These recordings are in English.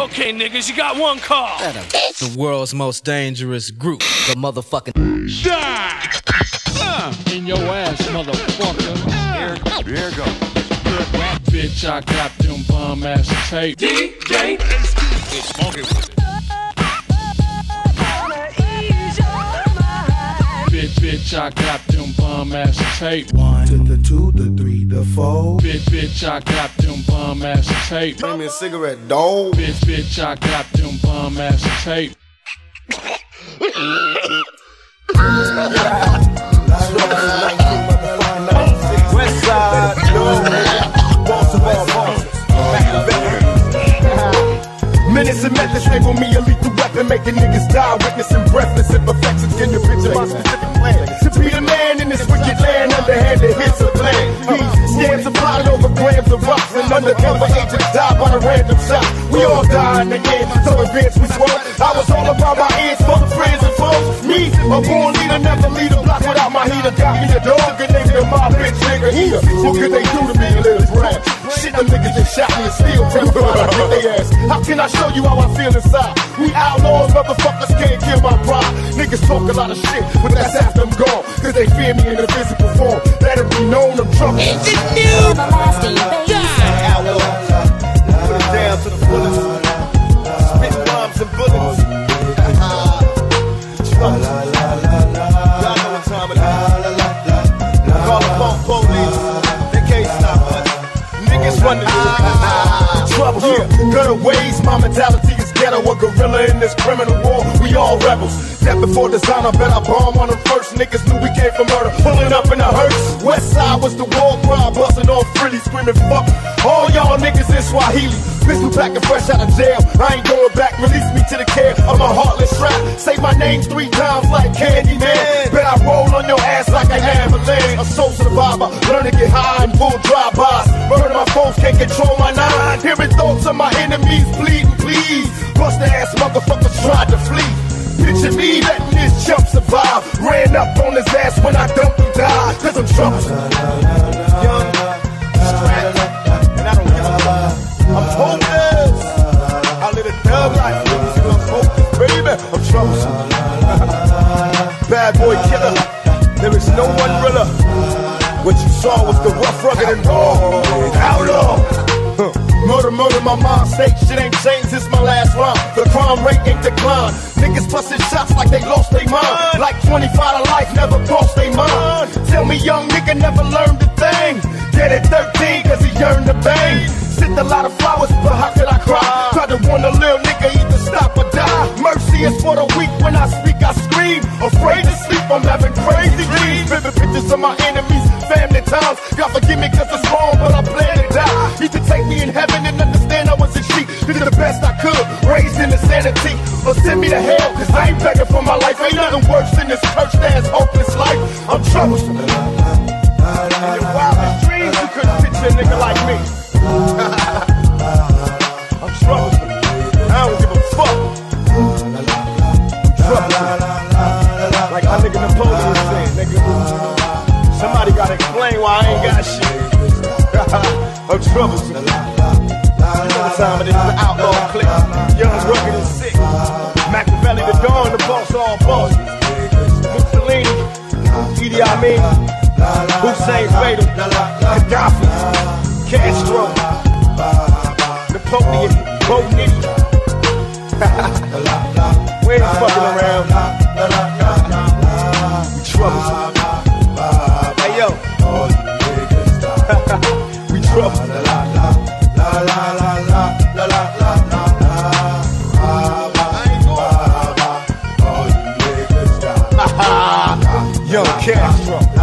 Okay, niggas, you got one call. The world's most dangerous group, the motherfucking. Die! Uh, in your ass, motherfucker. Here it goes. Here it goes. Rap bitch, I got them bum ass tape. DJ, Get funky Bitch, bitch, I got them bum ass tape. One To the two, the three, the four. Bitch, bitch, I got them bum ass tape. Bring me a cigarette, dog. Bitch, bitch, I got them bum ass tape. West side, no. Baltimore, Minutes and methods label me a lethal weapon, making niggas die, witnessing breathless imperfections. Get and undercover agents die by a random shot. We all die in the end, so advance we swore. I was all about my full of friends and foes. Me, a born leader, never lead a block without my heater. Got me a dog and named him my bitch nigga here. What could they do to me, little brat? Shit, them niggas just shot me and still terrified. I kick they ass. How can I show you how I feel inside? We Outlawz, motherfuckers can't kill my pride. Niggas talk a lot of shit, but that's after I'm gone. Cause they fear me in the physical form. Let it be known I'm drunk. Everlasting baby. Put my mentality is ghetto. A gorilla in this criminal war. We all rebels. Death before designer. Bet I bomb on them first. Niggas knew we came for murder. Pulling up in the hearse. West side was the war cry. Busting off frilly. Screaming fuck. All y'all niggas in Swahili. Pistol packing fresh out of jail. I ain't going back. Release me to the care of my heartless trap. Say my name three times like Candyman. Bet I roll on your ass like a avalanche. A soul survivor. Learn to get high and pull drive-bys. Murder my foes can't control my nine. Hearing thoughts of my enemies bleeding, me letting this chump survive. Ran up on his ass when I dumped and died. Cause I'm troublesome. Young, strapped, and I don't give a fuck. I'm hopeless. I live a thug life. I'm hopeless, baby. I'm troublesome. Bad boy killer. There is no one realer. What you saw was the rough, rugged, and raw. Outlaw. Murder, murder, my mind state. Shit ain't changed since my last rhyme. The crime rate ain't declined. Niggas busting shots like they lost their mind. Like 25 to life, never crossed their mind. Tell me young nigga never learned a thing. Dead at 13 cause he yearned to bang. Sent a lot of flowers, but how Did the best I could, raised in insanity. but send me to hell, cause I ain't begging for my life. Ain't nothing worse than this cursed ass, hopeless life. I'm troublesome. In your wildest dreams, you couldn't picture a nigga like me. I'm troublesome. I don't give a fuck. Troublesome. Like my nigga Napoleon said, nigga. Somebody gotta explain why I ain't got shit. I'm troublesome. You know what time it is, the outlaw clique. Young, rugged, and sick. Makaveli, the dawn, the boss, all boss. Mussolini, Idi Amin, Hussein Fatal, Kadafi, Kastro, Napoleon, Bo Nitty. we ain't fucking around. We troublesome. Hey yo. we troublesome.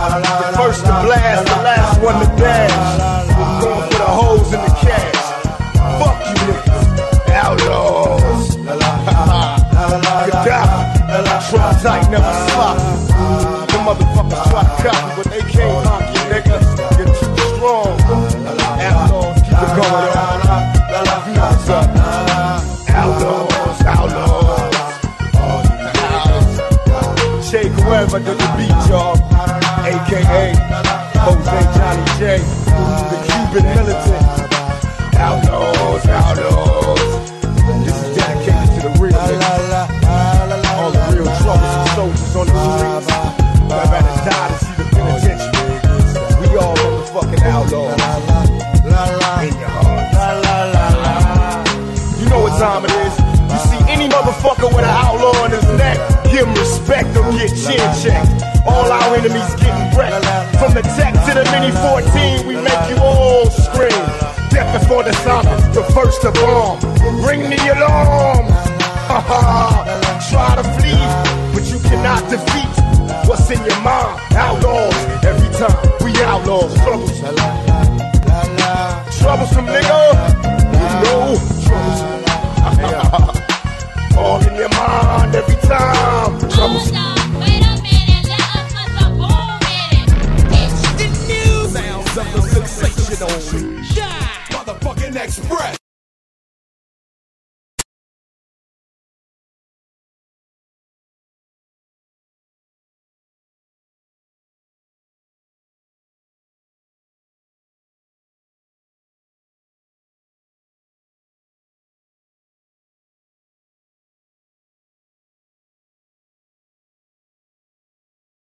The first to blast, the last one to dash. Going for the holes in the cash. Fuck you niggas. Outlaws. Kadafi. Trump tight, never slop. The motherfuckers try to copy, but they can't knock you, nigga. You're too strong. Outlaws, keep it going on. Views up. Outlaws, outlaws. Che Guevara to the beat, y'all aka Jose Johnny J, the Cuban militant. Outlaws, outlaws. This is dedicated to the real niggas. All the real troublesome soldiers on the streets. I'd rather die to see the penitentiary. We all motherfucking outlaws. In your heart. You know what time it is. You see any motherfucker with an outlaw on his neck, give him respect or get chin checked. All our enemies get First a bomb. Ring the alarm. Try to flee, but you cannot defeat what's in your mind. Outlaws, every time we outlaws. Troubles. Troublesome nigga. You know, troublesome. All in your mind every time. Troublesome. of the sensational. Yeah. Motherfucking Express.